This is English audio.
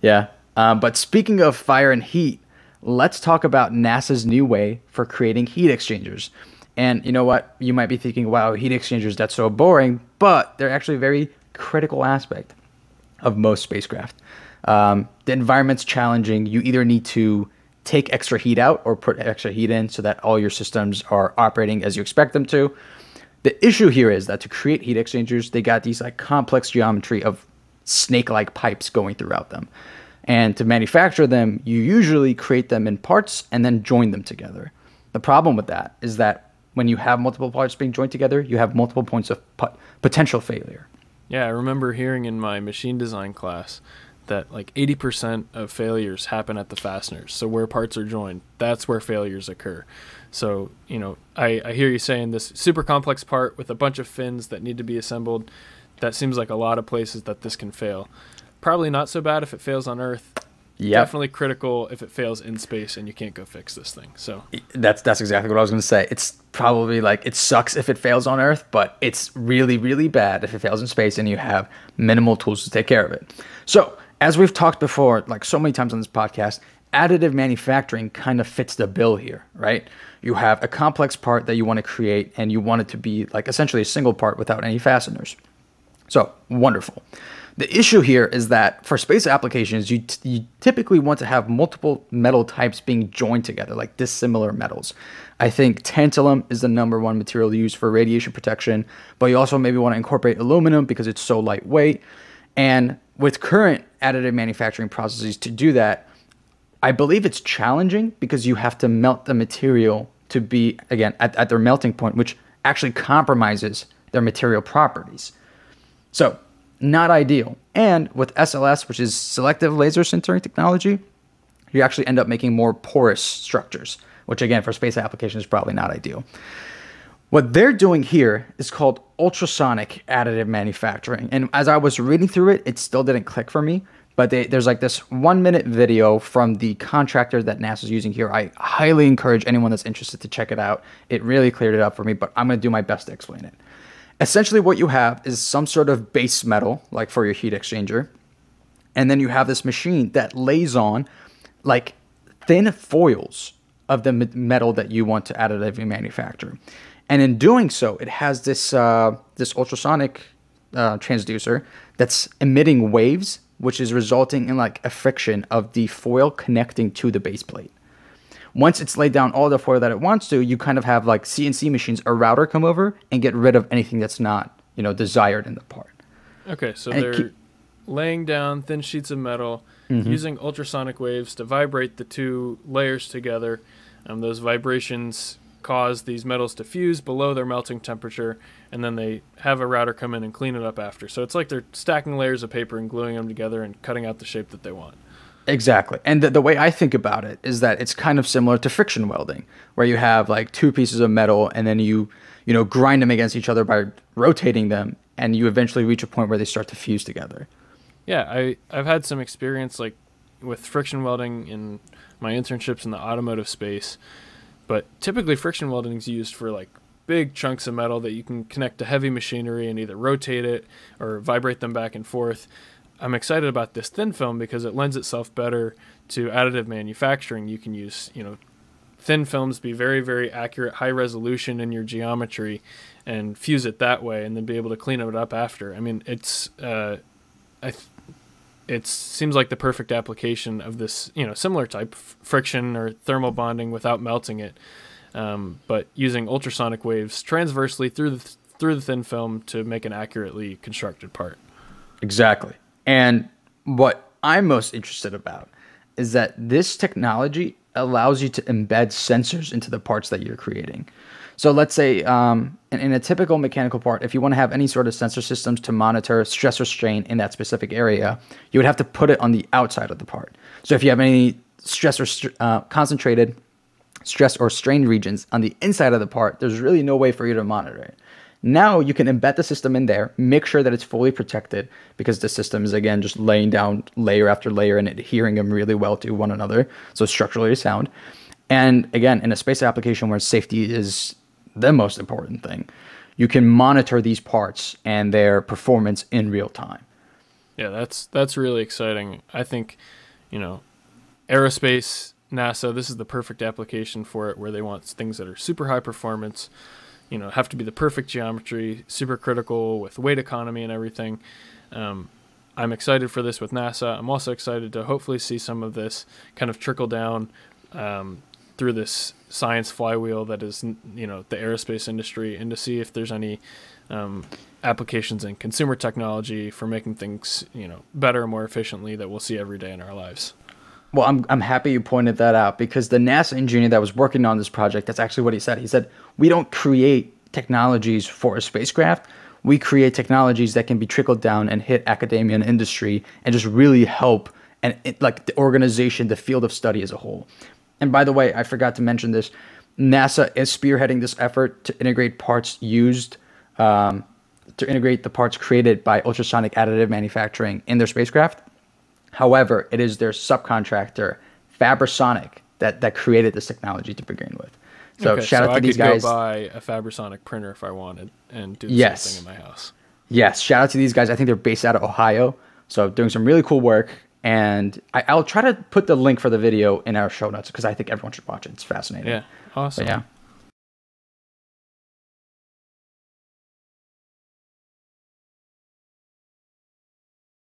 Yeah. Um, but speaking of fire and heat, let's talk about NASA's new way for creating heat exchangers. And you know what? You might be thinking, wow, heat exchangers, that's so boring, but they're actually a very critical aspect of most spacecraft. Um, the environment's challenging. You either need to take extra heat out or put extra heat in so that all your systems are operating as you expect them to. The issue here is that to create heat exchangers, they got these like complex geometry of snake-like pipes going throughout them. And to manufacture them, you usually create them in parts and then join them together. The problem with that is that when you have multiple parts being joined together, you have multiple points of potential failure. Yeah, I remember hearing in my machine design class that like 80% of failures happen at the fasteners. So where parts are joined, that's where failures occur. So, you know, I, I hear you saying this super complex part with a bunch of fins that need to be assembled. That seems like a lot of places that this can fail. Probably not so bad if it fails on Earth. Yep. Definitely critical if it fails in space and you can't go fix this thing. So that's that's exactly what I was going to say. It's probably like it sucks if it fails on Earth, but it's really really bad if it fails in space and you have minimal tools to take care of it. So as we've talked before, like so many times on this podcast, additive manufacturing kind of fits the bill here, right? You have a complex part that you want to create and you want it to be like essentially a single part without any fasteners. So wonderful. The issue here is that for space applications, you, you typically want to have multiple metal types being joined together, like dissimilar metals. I think tantalum is the number one material used for radiation protection, but you also maybe want to incorporate aluminum because it's so lightweight. And with current additive manufacturing processes to do that, I believe it's challenging because you have to melt the material to be, again, at, at their melting point, which actually compromises their material properties. So not ideal. And with SLS, which is selective laser sintering technology, you actually end up making more porous structures, which again, for space applications, is probably not ideal. What they're doing here is called ultrasonic additive manufacturing. And as I was reading through it, it still didn't click for me. But they, there's like this one minute video from the contractor that NASA's using here. I highly encourage anyone that's interested to check it out. It really cleared it up for me, but I'm going to do my best to explain it. Essentially, what you have is some sort of base metal, like for your heat exchanger. And then you have this machine that lays on like thin foils of the metal that you want to additively manufacture. And in doing so, it has this, uh, this ultrasonic uh, transducer that's emitting waves, which is resulting in like a friction of the foil connecting to the base plate once it's laid down all the foil that it wants to, you kind of have like CNC machines, a router come over and get rid of anything that's not, you know, desired in the part. Okay, so and they're keep- laying down thin sheets of metal mm-hmm. using ultrasonic waves to vibrate the two layers together. Um, those vibrations cause these metals to fuse below their melting temperature, and then they have a router come in and clean it up after. So it's like they're stacking layers of paper and gluing them together and cutting out the shape that they want. Exactly. And the, the, way I think about it is that it's kind of similar to friction welding, where you have like two pieces of metal and then you, you know, grind them against each other by rotating them and you eventually reach a point where they start to fuse together. Yeah, I, I've had some experience like with friction welding in my internships in the automotive space, but typically friction welding is used for like big chunks of metal that you can connect to heavy machinery and either rotate it or vibrate them back and forth. I'm excited about this thin film because it lends itself better to additive manufacturing. You can use, you know, thin films, be very, very accurate, high resolution in your geometry, and fuse it that way, and then be able to clean it up after. I mean, it's, uh, I, th- it seems like the perfect application of this, you know, similar type f- friction or thermal bonding without melting it, um, but using ultrasonic waves transversely through the th- through the thin film to make an accurately constructed part. Exactly. And what I'm most interested about is that this technology allows you to embed sensors into the parts that you're creating. So let's say um, in, in, a typical mechanical part, if you want to have any sort of sensor systems to monitor stress or strain in that specific area, you would have to put it on the outside of the part. So if you have any stress or uh, concentrated stress or strain regions on the inside of the part, there's really no way for you to monitor it. Now you can embed the system in there, make sure that it's fully protected because the system is again just laying down layer after layer and adhering them really well to one another. So structurally sound. And again, in a space application where safety is the most important thing, you can monitor these parts and their performance in real time. Yeah, that's that's really exciting. I think, you know, aerospace, NASA, this is the perfect application for it where they want things that are super high performance, you know, have to be the perfect geometry, super critical with weight economy and everything. Um, I'm excited for this with NASA. I'm also excited to hopefully see some of this kind of trickle down um, through this science flywheel that is, you know, the aerospace industry, and to see if there's any um, applications in consumer technology for making things, you know, better and more efficiently that we'll see every day in our lives. Well, I'm, I'm happy you pointed that out because the NASA engineer that was working on this project, that's actually what he said. He said, We don't create technologies for a spacecraft. We create technologies that can be trickled down and hit academia and industry and just really help and it, like the organization, the field of study as a whole. And by the way, I forgot to mention this. NASA is spearheading this effort to integrate parts used um, to integrate the parts created by ultrasonic additive manufacturing in their spacecraft. However, it is their subcontractor, Fabrisonic, that, that created this technology to begin with. So okay, shout so out to I these could guys. go buy a Fabrisonic printer if I wanted and do the Yes. same thing in my house. Yes, shout out to these guys. I think they're based out of Ohio, so doing some really cool work. And I, I'll try to put the link for the video in our show notes because I think everyone should watch it. It's fascinating. Yeah, awesome. But yeah.